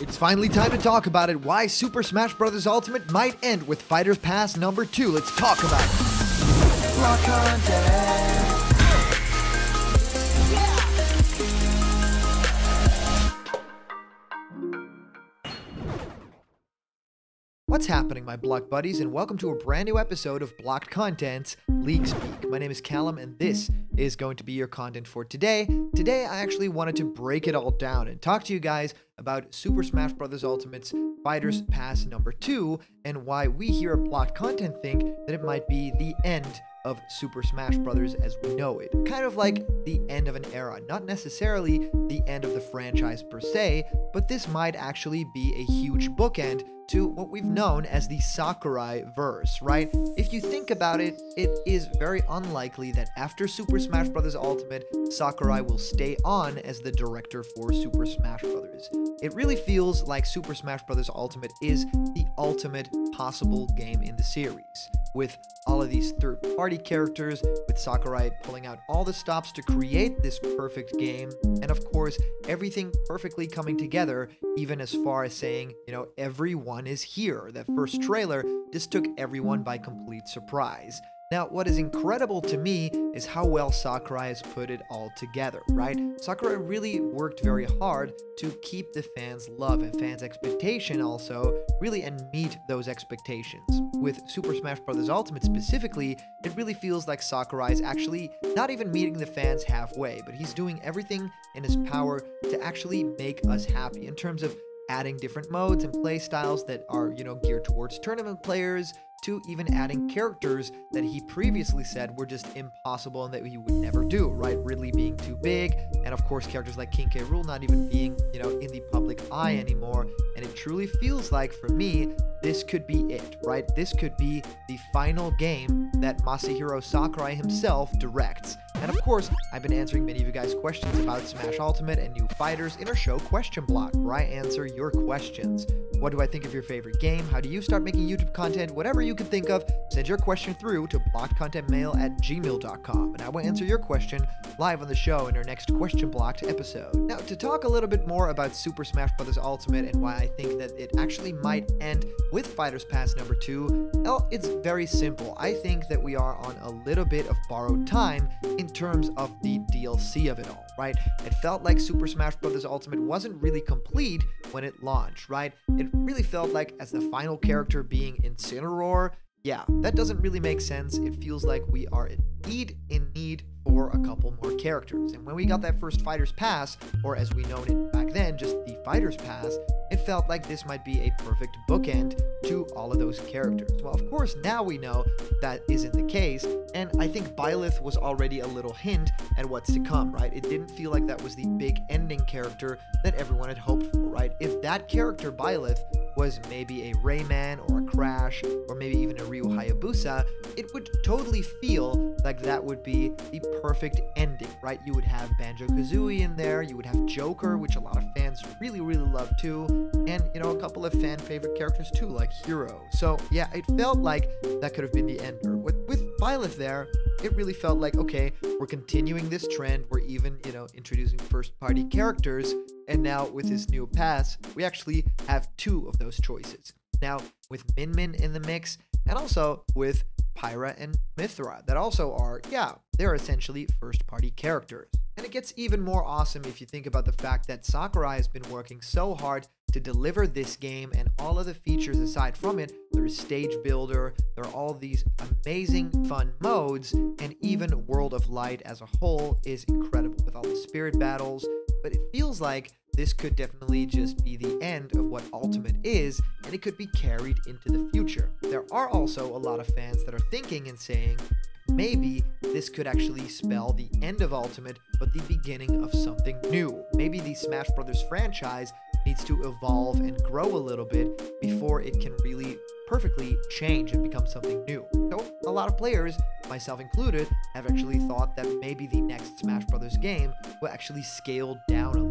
It's finally time to talk about it. Why Super Smash Bros. Ultimate might end with Fighters Pass number two. Let's talk about it. What's happening, my Block buddies, and welcome to a brand new episode of Blocked Content's Leak Speak. My name is Callum, and this is going to be your content for today. Today, I actually wanted to break it all down and talk to you guys about Super Smash Bros. Ultimate's Fighters Pass number two, and why we here at Blocked Content think that it might be the end of Super Smash Bros. as we know it. Kind of like the end of an era, not necessarily the end of the franchise per se, but this might actually be a huge bookend to what we've known as the Sakurai verse, right? If you think about it, it is very unlikely that after Super Smash Bros. Ultimate, Sakurai will stay on as the director for Super Smash Bros. It really feels like Super Smash Bros. Ultimate is the ultimate possible game in the series, with all of these third party characters, with Sakurai pulling out all the stops to create this perfect game, and of course, everything perfectly coming together, even as far as saying, you know, everyone is here. That first trailer just took everyone by complete surprise. Now, what is incredible to me is how well Sakurai has put it all together, right? Sakurai really worked very hard to keep the fans' love and fans' expectation also, really, and meet those expectations. With Super Smash Bros. Ultimate specifically, it really feels like Sakurai is actually not even meeting the fans halfway, but he's doing everything in his power to actually make us happy in terms of adding different modes and play styles that are, you know, geared towards tournament players, to even adding characters that he previously said were just impossible and that he would never do, right? Ridley being too big, and of course characters like King K. Rool not even being, you know, in the public eye anymore. And it truly feels like, for me, this could be it, right? This could be the final game that Masahiro Sakurai himself directs. And of course, I've been answering many of you guys' questions about Smash Ultimate and new fighters in our show Question Block, where I answer your questions. What do I think of your favorite game? How do you start making YouTube content? Whatever you can think of, send your question through to blockedcontentmail at gmail.com, and I will answer your question live on the show in our next Question Blocked episode. Now, to talk a little bit more about Super Smash Bros. Ultimate and why I think that it actually might end with Fighters Pass number two, well, it's very simple. I think that we are on a little bit of borrowed time in terms of the DLC of it all, right? It felt like Super Smash Bros. Ultimate wasn't really complete when it launched, right? It really felt like as the final character being Incineroar, yeah, that doesn't really make sense. It feels like we are indeed in need for a couple more characters. And when we got that first Fighter's Pass, or as we known it back then, just the Fighter's Pass, felt like this might be a perfect bookend to all of those characters. Well, of course, now we know that isn't the case, and I think Byleth was already a little hint at what's to come, right? It didn't feel like that was the big ending character that everyone had hoped for, right? If that character, Byleth, was maybe a Rayman or a Crash or maybe even a Ryu Hayabusa, it would totally feel like that would be the perfect ending, right? You would have Banjo Kazooie in there, you would have Joker, which a lot of fans really, really love too, and you know, a couple of fan favorite characters too, like Hero. So yeah, it felt like that could have been the ender. With with Byleth there, it really felt like okay, we're continuing this trend. We're even, you know, introducing first party characters and now with this new pass, we actually have two of those choices. Now, with Min Min in the mix, and also with Pyra and Mythra, that also are, yeah, they're essentially first party characters. And it gets even more awesome if you think about the fact that Sakurai has been working so hard to deliver this game and all of the features aside from it. There's stage builder, there are all these amazing fun modes, and even World of Light as a whole is incredible with all the spirit battles. But it feels like this could definitely just be the end of what Ultimate is, and it could be carried into the future. There are also a lot of fans that are thinking and saying, maybe this could actually spell the end of Ultimate, but the beginning of something new. Maybe the Smash Brothers franchise needs to evolve and grow a little bit before it can really perfectly change and become something new. So, a lot of players, myself included, have actually thought that maybe the next Smash Brothers game will actually scale down a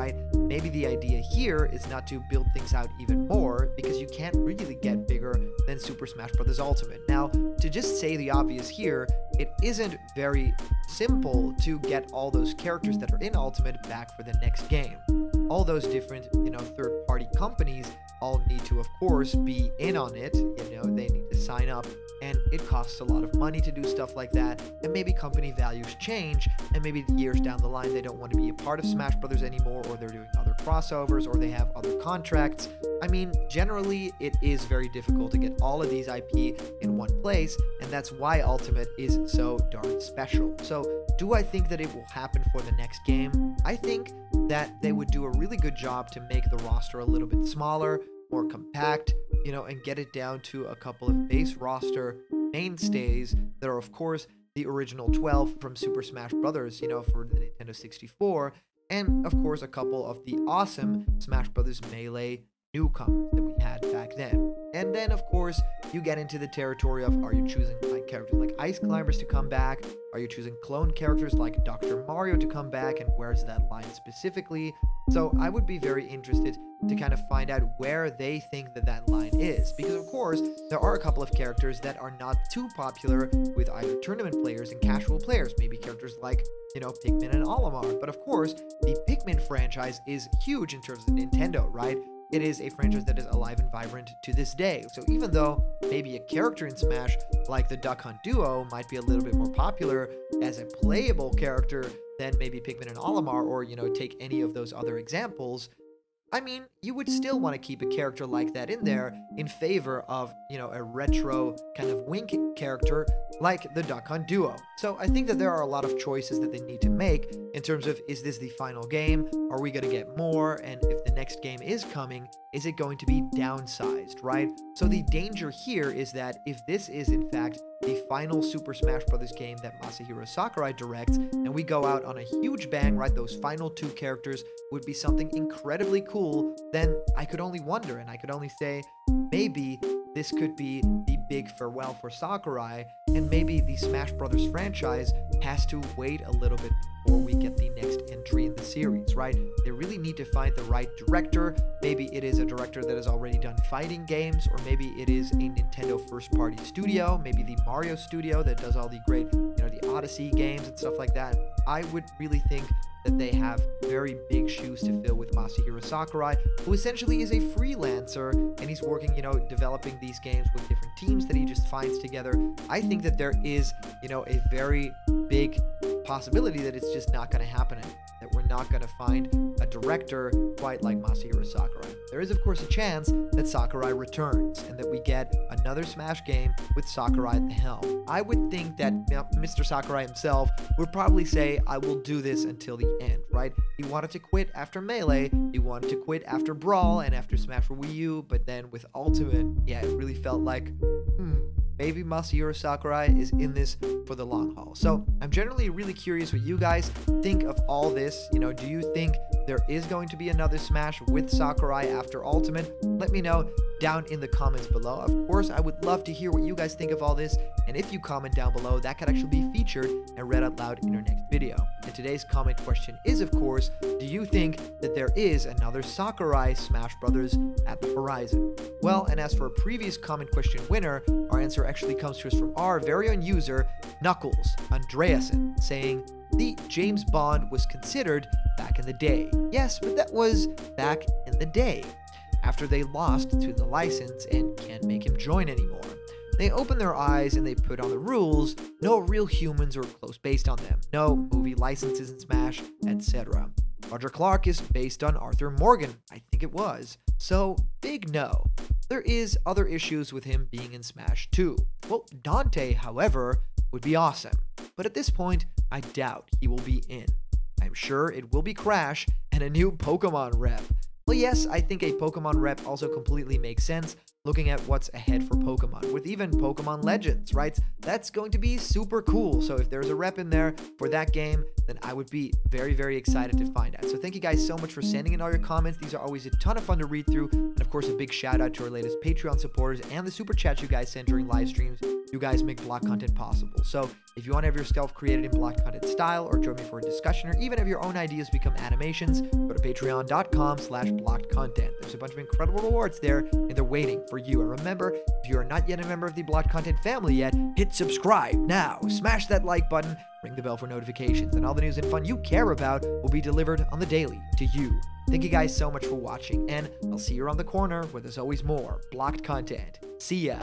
right? Maybe the idea here is not to build things out even more because you can't really get bigger than Super Smash Bros. Ultimate. Now, to just say the obvious here, it isn't very simple to get all those characters that are in Ultimate back for the next game. all those different, you know, third party companies all need to, of course, be in on it. You know, they need to sign up, and it costs a lot of money to do stuff like that. And maybe company values change, and maybe years down the line, they don't want to be a part of Smash Brothers anymore, or they're doing other crossovers, or they have other contracts. I mean, generally, it is very difficult to get all of these IP in one place, and that's why Ultimate is so darn special. So, do I think that it will happen for the next game? I think that they would do a really good job to make the roster a little bit smaller, more compact, you know, and get it down to a couple of base roster mainstays that are, of course, the original 12 from Super Smash Brothers, you know, for the Nintendo 64, and of course, a couple of the awesome Smash Brothers Melee newcomers that we had back then. And then, of course, you get into the territory of are you choosing characters like Ice Climbers to come back? Are you choosing clone characters like Dr. Mario to come back? And where's that line specifically? So I would be very interested to kind of find out where they think that that line is. Because, of course, there are a couple of characters that are not too popular with either tournament players and casual players. Maybe characters like, you know, Pikmin and Olimar. But of course, the Pikmin franchise is huge in terms of Nintendo, right? It is a franchise that is alive and vibrant to this day. So even though maybe a character in Smash like the Duck Hunt Duo might be a little bit more popular as a playable character than maybe Pikmin and Olimar, or you know, take any of those other examples, I mean, you would still want to keep a character like that in there in favor of, you know, a retro kind of wink character like the Duck Hunt Duo. So I think that there are a lot of choices that they need to make in terms of is this the final game? Are we going to get more? And if the next game is coming, is it going to be downsized, right? So the danger here is that if this is in fact the final Super Smash Bros. game that Masahiro Sakurai directs, and we go out on a huge bang, right? Those final two characters would be something incredibly cool, then I could only wonder and I could only say maybe this could be big farewell for Sakurai, and maybe the Smash Bros. franchise has to wait a little bit before we get the next entry in the series, right? They really need to find the right director. Maybe it is a director that has already done fighting games, or maybe it is a Nintendo first party studio, maybe the Mario studio that does all the great, you know, the Odyssey games and stuff like that. I would really think that they have very big shoes to fill with Masahiro Sakurai, who essentially is a freelancer and he's working, you know, developing these games with different teams that he just finds together. I think that there is, you know, a very big possibility that it's just not going to happen that we're not going to find a director quite like Masahiro Sakurai. There is, of course, a chance that Sakurai returns and that we get another Smash game with Sakurai at the helm. I would think that Mr. Sakurai himself would probably say, I will do this until the end, right? He wanted to quit after Melee, he wanted to quit after Brawl and after Smash for Wii U, but then with Ultimate, yeah, it really felt like, hmm, maybe Masahiro Sakurai is in this for the long haul. So I'm generally really curious what you guys think of all this. You know, do you think there is going to be another Smash with Sakurai after Ultimate? Let me know down in the comments below. Of course, I would love to hear what you guys think of all this. And if you comment down below, that could actually be featured and read out loud in our next video. And today's comment question is, of course, do you think that there is another Sakurai Smash Brothers at the horizon? Well, and as for a previous comment question winner, our answer actually comes to us from our very own user, Knuckles Andreasen, saying, the James Bond was considered back in the day. Yes, but that was back in the day, after they lost to the license and can't make him join anymore. They open their eyes and they put on the rules no real humans or close based on them, no movie licenses in Smash, etc. Roger Clark is based on Arthur Morgan, I think it was. So, big no. There is other issues with him being in Smash 2. Well, Dante, however, would be awesome. But at this point, I doubt he will be in. I'm sure it will be Crash and a new Pokemon rep. Well, yes, I think a Pokemon rep also completely makes sense looking at what's ahead for Pokemon, with even Pokemon Legends, right? That's going to be super cool. So if there's a rep in there for that game, then I would be very, very excited to find out. So thank you guys so much for sending in all your comments. These are always a ton of fun to read through. And of course, a big shout out to our latest Patreon supporters and the super chats you guys send during live streams. You guys make block content possible. So If you want to have your stuff created in block content style or join me for a discussion or even have your own ideas become animations, go to patreon.com slash blocked content. There's a bunch of incredible rewards there and they're waiting for you. And remember, if you are not yet a member of the blocked content family yet, hit subscribe now. Smash that like button, ring the bell for notifications, and all the news and fun you care about will be delivered on the daily to you. Thank you guys so much for watching, and I'll see you around the corner where there's always more blocked content. See ya.